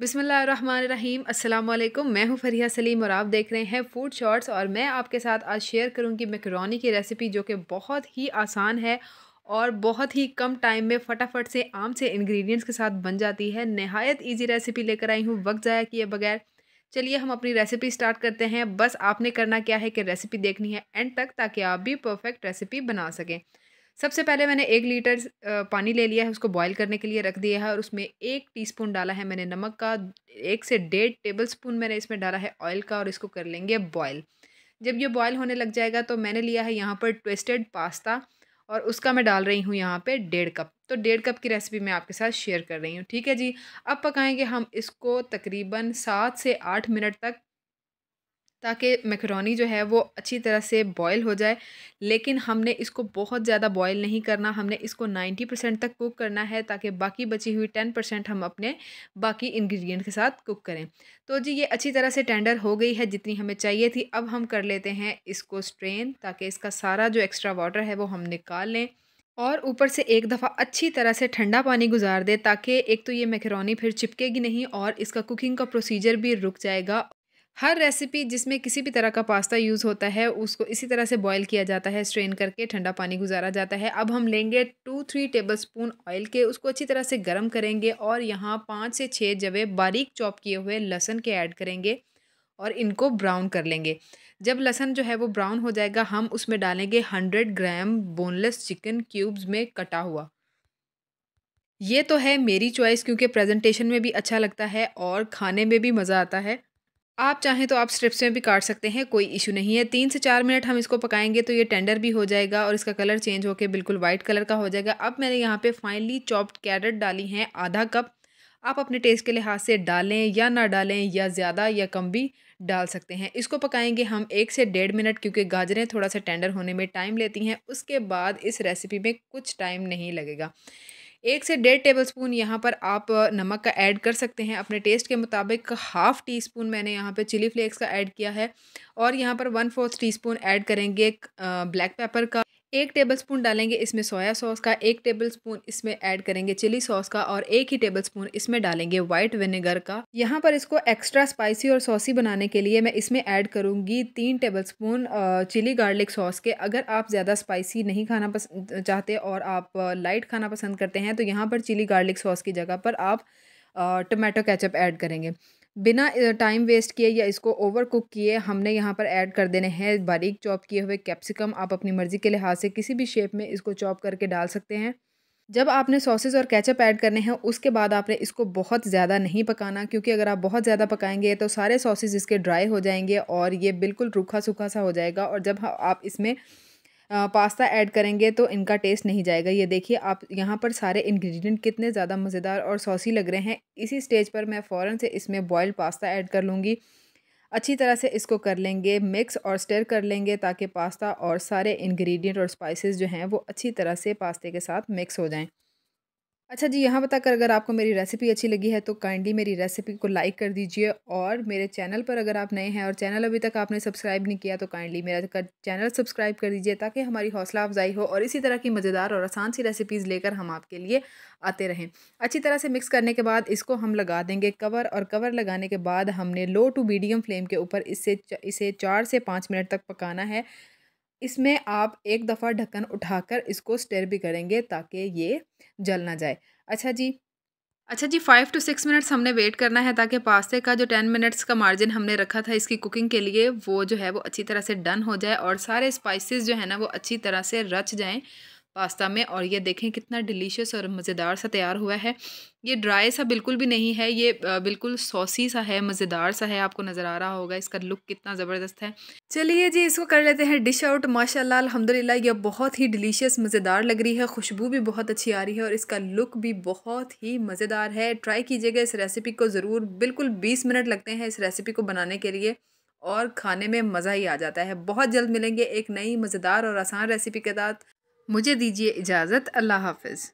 बिसमीम वालेकुम मैं हूँ फरिया सलीम और आप देख रहे हैं फ़ूड शॉर्ट्स और मैं आपके साथ आज शेयर करूँगी मैकरोनी की रेसिपी जो कि बहुत ही आसान है और बहुत ही कम टाइम में फटाफट से आम से इंग्रेडिएंट्स के साथ बन जाती है। नहायत इजी रेसिपी लेकर आई हूँ, वक्त ज़ाया किए बगैर। चलिए हम अपनी रेसिपी स्टार्ट करते हैं। बस आपने करना क्या है कि रेसिपी देखनी है एंड तक ताकि आप भी परफेक्ट रेसिपी बना सकें। सबसे पहले मैंने एक लीटर पानी ले लिया है, उसको बॉईल करने के लिए रख दिया है और उसमें एक टीस्पून डाला है मैंने नमक का, एक से डेढ़ टेबल स्पून मैंने इसमें डाला है ऑयल का और इसको कर लेंगे बॉयल जब ये बॉयल होने लग जाएगा तो मैंने लिया है यहाँ पर ट्विस्टेड पास्ता और उसका मैं डाल रही हूँ यहाँ पे डेढ़ कप। तो डेढ़ कप की रेसिपी मैं आपके साथ शेयर कर रही हूँ, ठीक है जी? अब पकाएँगे हम इसको तकरीबन सात से आठ मिनट तक ताकि मैकरोनी जो है वो अच्छी तरह से बॉयल हो जाए। लेकिन हमने इसको बहुत ज़्यादा बॉयल नहीं करना, हमने इसको नाइन्टी परसेंट तक कुक करना है ताकि बाकी बची हुई टेन परसेंट हम अपने बाकी इंग्रेडिएंट के साथ कुक करें। तो जी, ये अच्छी तरह से टेंडर हो गई है, जितनी हमें चाहिए थी। अब हम कर लेते हैं इसको स्ट्रेन ताकि इसका सारा जो एक्स्ट्रा वाटर है वो हम निकाल लें और ऊपर से एक दफ़ा अच्छी तरह से ठंडा पानी गुजार दे ताकि एक तो ये मैकरोनी फिर चिपकेगी नहीं और इसका कुकिंग का प्रोसीजर भी रुक जाएगा। हर रेसिपी जिसमें किसी भी तरह का पास्ता यूज़ होता है, उसको इसी तरह से बॉईल किया जाता है स्ट्रेन करके ठंडा पानी गुजारा जाता है। अब हम लेंगे two three tablespoon oil के, उसको अच्छी तरह से गर्म करेंगे और यहाँ पाँच से छः जवे बारीक चॉप किए हुए लहसन के ऐड करेंगे और इनको ब्राउन कर लेंगे। जब लहसन जो है वो ब्राउन हो जाएगा, हम उसमें डालेंगे hundred gram boneless chicken cubes में कटा हुआ। ये तो है मेरी चॉइस क्योंकि प्रेजेंटेशन में भी अच्छा लगता है और खाने में भी मज़ा आता है। आप चाहें तो आप स्ट्रिप्स में भी काट सकते हैं, कोई इशू नहीं है। तीन से चार मिनट हम इसको पकाएँगे तो ये टेंडर भी हो जाएगा और इसका कलर चेंज होकर बिल्कुल वाइट कलर का हो जाएगा। अब मैंने यहाँ पे फाइनली चॉप्ड कैरेट डाली हैं, आधा कप आप अपने टेस्ट के लिहाज से डालें या ना डालें, या ज़्यादा या कम भी डाल सकते हैं। इसको पकाएँगे हम एक से डेढ़ मिनट क्योंकि गाजरें थोड़ा सा टेंडर होने में टाइम लेती हैं, उसके बाद इस रेसिपी में कुछ टाइम नहीं लगेगा। एक से डेढ़ टेबल स्पून यहाँ पर आप नमक का ऐड कर सकते हैं। अपने टेस्ट के मुताबिक हाफ़ टी स्पून मैंने यहाँ पर चिली फ्लेक्स का ऐड किया है। और यहाँ पर one fourth teaspoon add करेंगे ब्लैक पेपर का। एक टेबलस्पून डालेंगे इसमें सोया सॉस का, एक टेबलस्पून इसमें ऐड करेंगे चिली सॉस का और एक ही टेबलस्पून इसमें डालेंगे वाइट विनेगर का। यहाँ पर इसको एक्स्ट्रा स्पाइसी और सॉसी बनाने के लिए मैं इसमें ऐड करूँगी तीन टेबलस्पून चिली गार्लिक सॉस के। अगर आप ज़्यादा स्पाइसी नहीं खाना पसंद चाहते और आप लाइट खाना पसंद करते हैं तो यहाँ पर चिली गार्लिक सॉस की जगह पर आप टमाटो केचप ऐड करेंगे। बिना टाइम वेस्ट किए या इसको ओवर कुक किए हमने यहाँ पर ऐड कर देने हैं बारीक चॉप किए हुए कैप्सिकम आप अपनी मर्ज़ी के लिहाज से किसी भी शेप में इसको चॉप करके डाल सकते हैं। जब आपने सॉसेज और केचप ऐड करने हैं, उसके बाद आपने इसको बहुत ज़्यादा नहीं पकाना क्योंकि अगर आप बहुत ज़्यादा पकाएँगे तो सारे सॉसेज इसके ड्राई हो जाएँगे और ये बिल्कुल रूखा सूखा सा हो जाएगा और जब आप इसमें पास्ता ऐड करेंगे तो इनका टेस्ट नहीं जाएगा। ये देखिए, आप यहाँ पर सारे इंग्रेडिएंट कितने ज़्यादा मज़ेदार और सॉसी लग रहे हैं। इसी स्टेज पर मैं फ़ौर से इसमें बॉयल पास्ता ऐड कर लूँगी। अच्छी तरह से इसको कर लेंगे, मिक्स और स्टर कर लेंगे ताकि पास्ता और सारे इंग्रेडिएंट और स्पाइसेस जो हैं वो अच्छी तरह से पास्ते के साथ मिक्स हो जाएँ। अच्छा जी, यहाँ बताकर अगर आपको मेरी रेसिपी अच्छी लगी है तो काइंडली मेरी रेसिपी को लाइक कर दीजिए और मेरे चैनल पर अगर आप नए हैं और चैनल अभी तक आपने सब्सक्राइब नहीं किया तो काइंडली मेरा चैनल सब्सक्राइब कर दीजिए ताकि हमारी हौसला अफजाई हो और इसी तरह की मज़ेदार और आसान सी रेसिपीज़ लेकर हम आपके लिए आते रहें। अच्छी तरह से मिक्स करने के बाद इसको हम लगा देंगे कवर और कवर लगाने के बाद हमने लो टू मीडियम फ्लेम के ऊपर इससे इसे चार से पाँच मिनट तक पकाना है। इसमें आप एक दफ़ा ढक्कन उठाकर इसको स्टेर भी करेंगे ताकि ये जल ना जाए। अच्छा जी। अच्छा जी फाइव टू सिक्स मिनट्स हमने वेट करना है ताकि पास्ते का जो टेन मिनट्स का मार्जिन हमने रखा था इसकी कुकिंग के लिए वो जो है वो अच्छी तरह से डन हो जाए और सारे स्पाइसेस जो है ना वो अच्छी तरह से रच जाएँ। पास्ता में और ये देखें कितना डिलीशियस और मज़ेदार सा तैयार हुआ है। ये ड्राई सा बिल्कुल भी नहीं है, ये बिल्कुल सॉसी सा है, मज़ेदार सा है, आपको नज़र आ रहा होगा, इसका लुक कितना ज़बरदस्त है। चलिए जी, इसको कर लेते हैं डिश आउट, माशाल्लाह, अल्हम्दुलिल्लाह, ये बहुत ही डिलीशियस, मज़ेदार लग रही है, खुशबू भी बहुत अच्छी आ रही है और इसका लुक भी बहुत ही मज़ेदार है। ट्राई कीजिएगा इस रेसिपी को ज़रूर, बिल्कुल बीस मिनट लगते हैं इस रेसिपी को बनाने के लिए और खाने में मज़ा ही आ जाता है। बहुत जल्द मिलेंगे एक नई, मज़ेदार और आसान रेसिपी के साथ। मुझे दीजिए इजाज़त अल्लाह हाफिज़।